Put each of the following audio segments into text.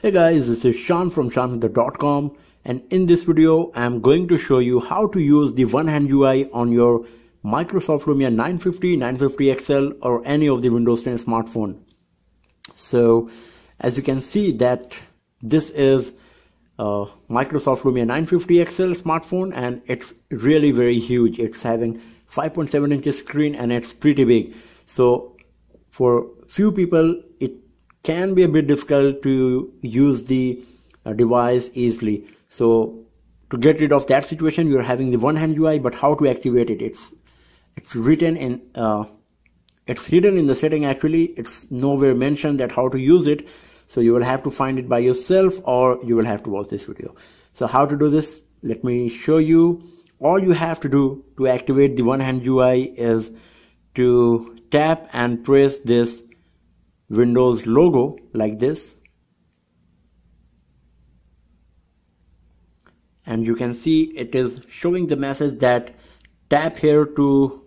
Hey guys, this is Shaan from shaanhaider.com and in this video I'm going to show you how to use the one hand UI on your Microsoft Lumia 950, 950 XL or any of the Windows 10 smartphone. So as you can see that this is Microsoft Lumia 950 XL smartphone and it's really very huge. It's having 5.7 inches screen and it's pretty big. So for few people it can be a bit difficult to use the uh, device easily. So to get rid of that situation you're having the one hand UI but how to activate it? It's it's written in uh, it's hidden in the setting actually. It's nowhere mentioned that how to use it. So you will have to find it by yourself or you will have to watch this video. So how to do this? Let me show you. All you have to do to activate the one hand UI is to tap and press this Windows logo like this. And you can see it is showing the message that tap here to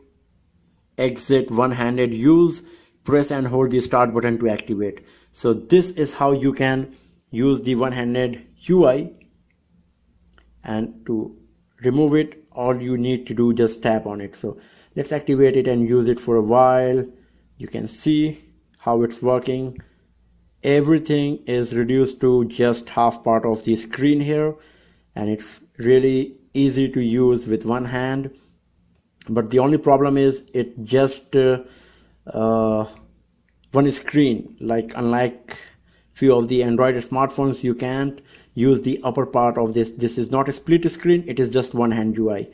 exit one-handed use. Press and hold the start button to activate. So this is how you can use the one-handed UI and to remove it all you need to do just tap on it. So let's activate it and use it for a while. You can see how it's working. Everything is reduced to just half part of the screen here and it's really easy to use with one hand. But the only problem is it just uh, uh, one screen. Like unlike few of the android smartphones you can't use the upper part of this. This is not a split screen it is just one hand ui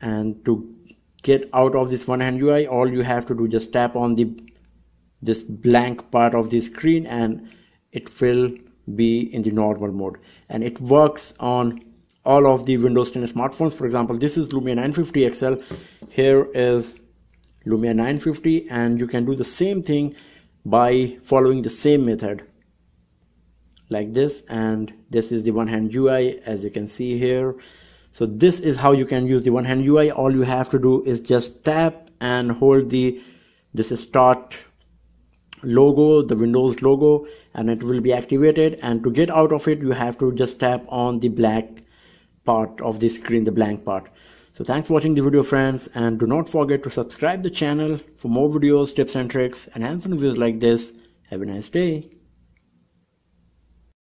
and to get out of this one hand ui all you have to do just tap on the this blank part of the screen and it will be in the normal mode. And it works on all of the Windows 10 smartphones. For example this is Lumia 950 XL here is Lumia 950 and you can do the same thing by following the same method like this. And this is the one hand UI as you can see here. So this is how you can use the one hand UI all you have to do is just tap and hold the this is start logo the windows logo and it will be activated. And to get out of it you have to just tap on the black part of the screen the blank part. So thanks for watching the video friends. And do not forget to subscribe the channel for more videos tips and tricks and hands-on videos like this. Have a nice day